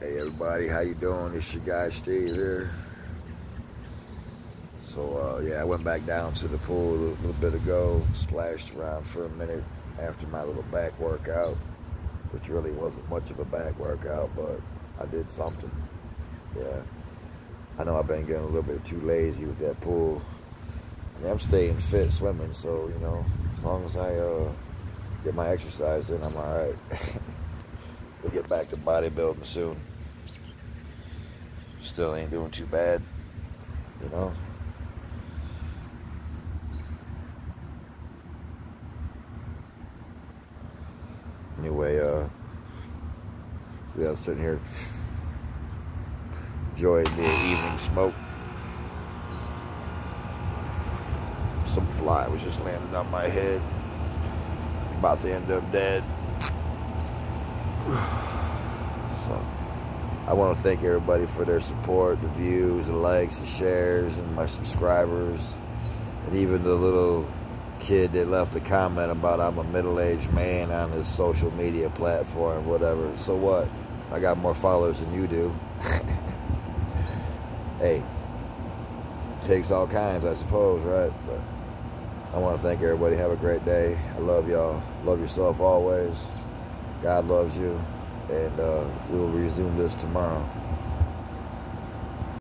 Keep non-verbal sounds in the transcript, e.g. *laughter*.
Hey everybody, how you doing? It's your guy Steve here. So uh, yeah, I went back down to the pool a little bit ago, splashed around for a minute after my little back workout, which really wasn't much of a back workout, but I did something. Yeah, I know I've been getting a little bit too lazy with that pool. I mean, I'm staying fit swimming, so you know, as long as I uh, get my exercise in, I'm all right. *laughs* back to bodybuilding soon. Still ain't doing too bad, you know. Anyway, uh, see, I was sitting here enjoying the evening smoke. Some fly was just landing on my head, about to end up dead. *sighs* So, I want to thank everybody for their support, the views, the likes, the shares, and my subscribers, and even the little kid that left a comment about I'm a middle-aged man on his social media platform, whatever. So what? I got more followers than you do. *laughs* hey, takes all kinds, I suppose, right? But I want to thank everybody. Have a great day. I love y'all. Love yourself always. God loves you. And uh, we'll resume this tomorrow.